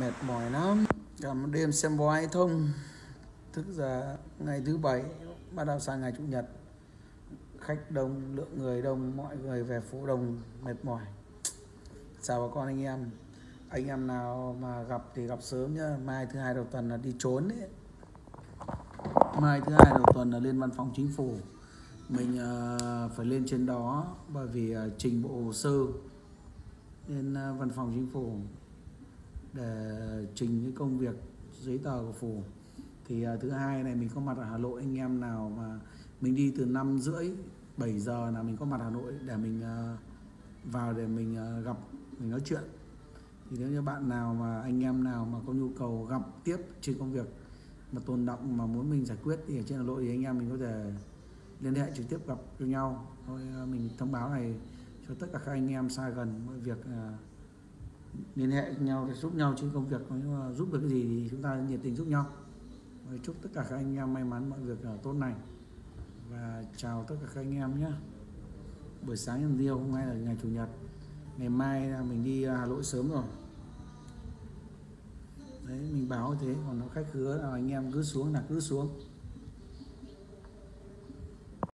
mệt mỏi lắm. Cả một đêm xem bói thông thức giờ ngày thứ bảy bắt đầu sang ngày chủ nhật. Khách đông lượng người đông mọi người về phố đông mệt mỏi. Chào bà con anh em. Anh em nào mà gặp thì gặp sớm nhá. Mai thứ hai đầu tuần là đi trốn đấy. Mai thứ hai đầu tuần là lên văn phòng chính phủ. Mình uh, phải lên trên đó bởi vì uh, trình bộ hồ sơ. Lên uh, văn phòng chính phủ để trình cái công việc giấy tờ của phủ thì uh, thứ hai này mình có mặt ở Hà Nội anh em nào mà mình đi từ năm rưỡi 7 giờ là mình có mặt Hà Nội để mình uh, vào để mình uh, gặp mình nói chuyện. Thì nếu như bạn nào mà anh em nào mà có nhu cầu gặp tiếp trên công việc mà tồn động mà muốn mình giải quyết thì ở trên Hà Nội thì anh em mình có thể liên hệ trực tiếp gặp với nhau. Thôi mình thông báo này cho tất cả các anh em xa gần mọi việc uh, liên hệ nhau để giúp nhau trên công việc. Nếu mà giúp được cái gì thì chúng ta nhiệt tình giúp nhau. Và chúc tất cả các anh em may mắn mọi việc tốt này và chào tất cả các anh em nhé. Buổi sáng em điêu hôm nay là ngày chủ nhật. Ngày mai là mình đi Hà Nội sớm rồi. Đấy, mình báo thế, còn nó khách hứa là anh em cứ xuống là cứ xuống.